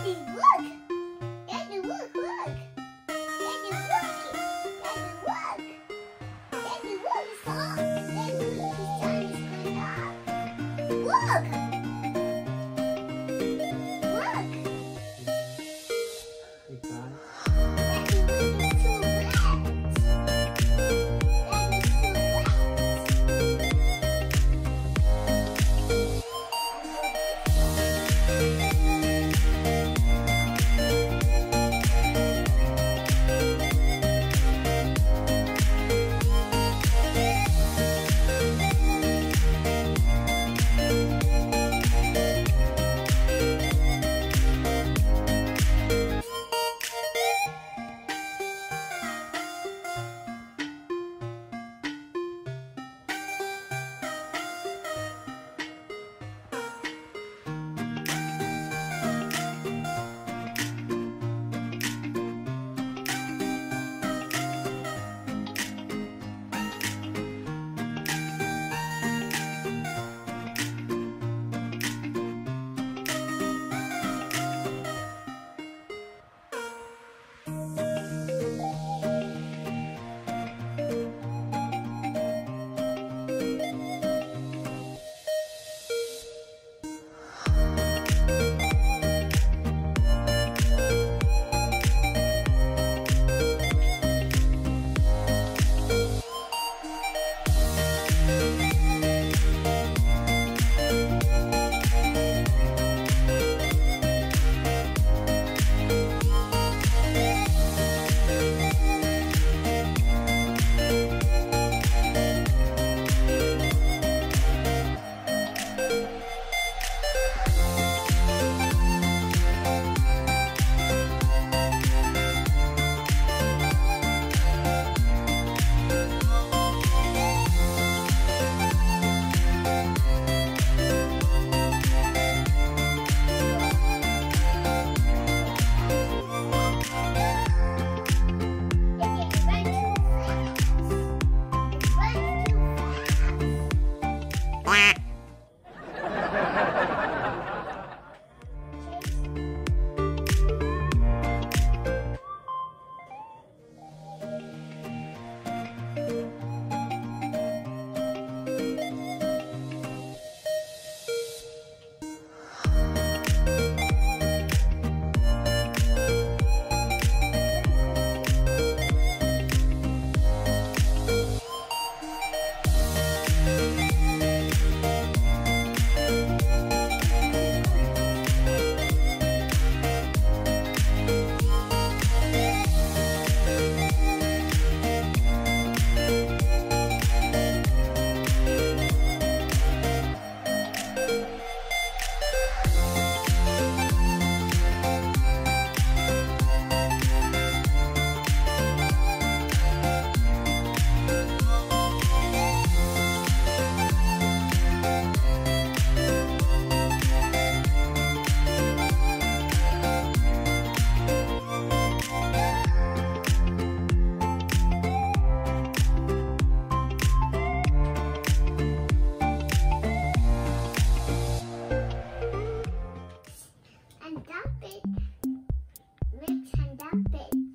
Look! Daddy, look, look! Daddy, look! Daddy, look! Daddy, look! Look! back.